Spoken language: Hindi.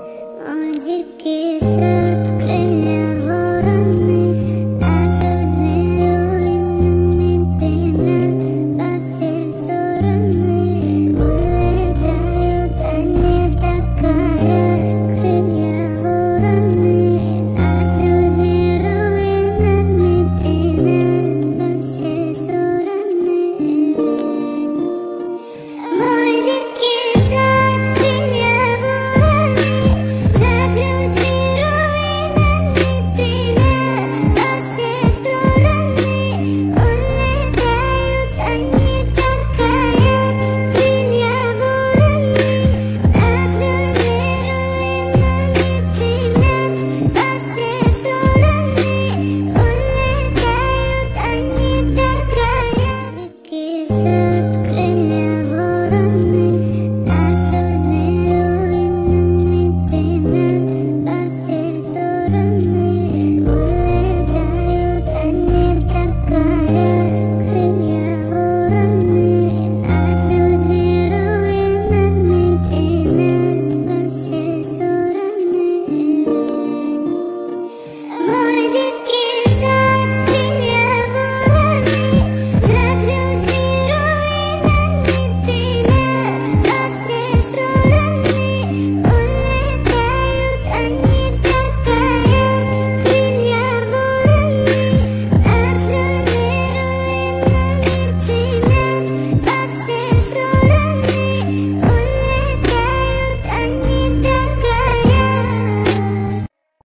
आज के